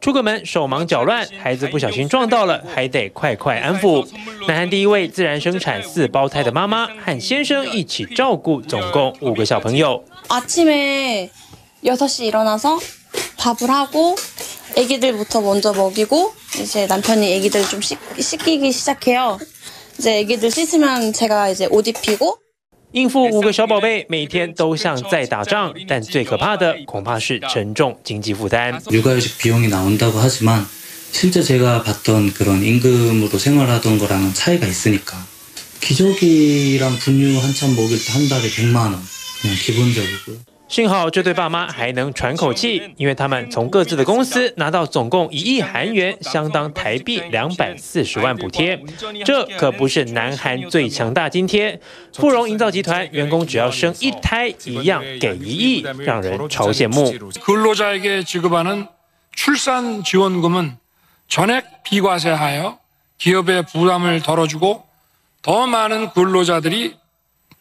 出个门手忙脚乱，孩子不小心撞到了，还得快快安抚。南韩第一位自然生产四胞胎的妈妈和先生一起照顾总共五个小朋友。아침에6시일어나서밥을하고애기들부터먼저먹이고이제남편이애기들좀씻씻기기시작해요이제애기들씻으면제가이제옷입히고 应付五个小宝贝，每天都像在打仗，但最可怕的恐怕是沉重经济负担。육아휴직비용이나온다고하지만실제제가받던그런임금으로생활하던거랑은차이가있으니까기저귀랑분유한참먹일때한달에100만원그냥기본적이고요 幸好这对爸妈还能喘口气，因为他们从各自的公司拿到总共一亿韩元，相当台币两百四十万补贴。这可不是南韩最强大津贴，富荣营造集团员工只要生一胎，一样给一亿，让人超羡慕。근로자에게지급하는출산지원금은전액비과세하여기업의부담을덜어주고더많은근로자들이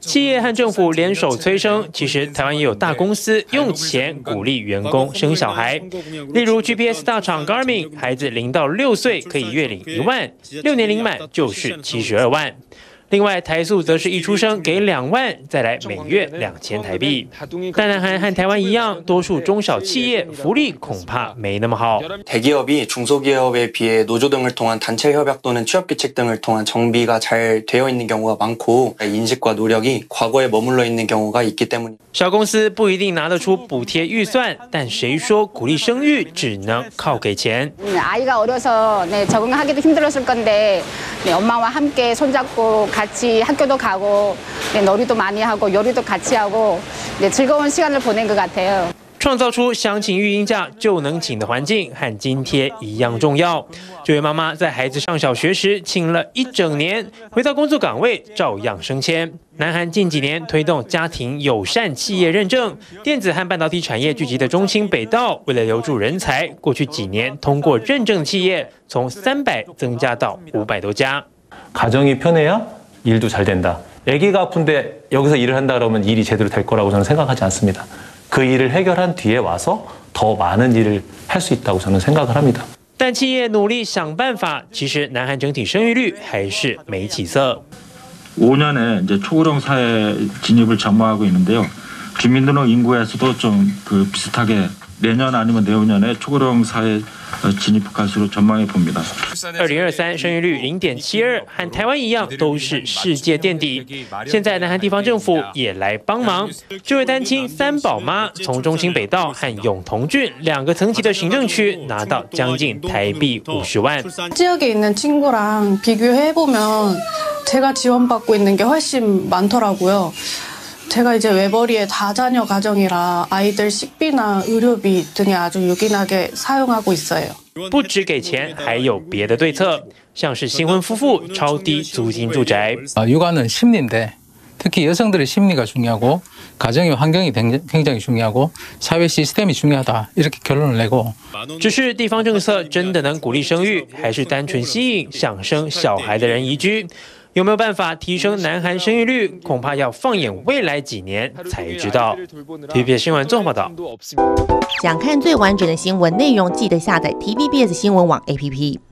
企业和政府联手催生，其实台湾也有大公司用钱鼓励员工生小孩。例如 GPS 大厂 Garmin，孩子零到六岁可以月领一万，六年龄满就是七十二万。另外，台塑则是一出生给两万，再来每月两千台币。但南韩和台湾一样，多数中小企业福利恐怕没那么好。 대기업이 중소기업에 비해 노조 등을 통한 단체 협약 또는 취업 규칙 등을 통한 정비가 잘 되어 있는 경우가 많고 인식과 노력이 과거에 머물러 있는 경우가 있기 때문입니다. 小公司不一定拿得出补贴预算，但谁说鼓励生育只能靠给钱？ 아이가 어려서 네, 적응하기도 힘들었을 건데 네, 엄마와 함께 손잡고 같이 학교도 가고 네, 놀이도 많이 하고 요리도 같이 하고 네, 즐거운 시간을 보낸 것 같아요. 创造出想请育婴假就能请的环境，和津贴一样重要。这位妈妈在孩子上小学时请了一整年，回到工作岗位照样升迁。南韩近几年推动家庭友善企业认证，电子和半导体产业聚集的中清北道，为了留住人才，过去几年通过认证企业从三百增加到五百多家。 가정이 편해야 일도 잘 된다. 아기가 아픈데 여기서 일을 한다 그러면 일이 제대로 될 거라고 저는 생각하지 않습니다. 그 일을 해결한 뒤에 와서 더 많은 일을 할 수 있다고 저는 생각을 합니다. 但企业努力想办法，其实南韩整体生育率还是没起色。 5년에 이제 초고령 사회 진입을 전망하고 있는데요. 주민등록 인구에서도 좀 그 비슷하게 내년 아니면 내후년에 초고령 사회 진입할 것으로 전망해 봅니다. 二零二三生育率零点七二，和台湾一样都是世界垫底。现在南韩地方政府也来帮忙，这位单亲三宝妈从中清北道和永同郡两个层级的行政区拿到将近台币五十万。 지역에 있는 친구랑 비교해 보면 제가 지원받고 있는 게 훨씬 많더라고요. 제가 이제 외벌이의 다자녀 가정이라 아이들 식비나 의료비 등에 아주 유긴하게 사용하고 있어요. 不只给钱，还有别的对策，像是新婚夫妇超低租金住宅。 아, 육아는 심리인데 특히 여성들의 심리가 중요하고 가정의 환경이 굉장히- 굉장히 중요하고 사회 시스템이 중요하다 이렇게 결론을 내고 只是地方政策真的能鼓励生育，还是单纯吸引想生小孩的人移居？ 有没有办法提升南韩生育率？恐怕要放眼未来几年才知道。TVB 新闻综合报道。想看最完整的新闻内容，记得下载 TVBS 新闻网 APP。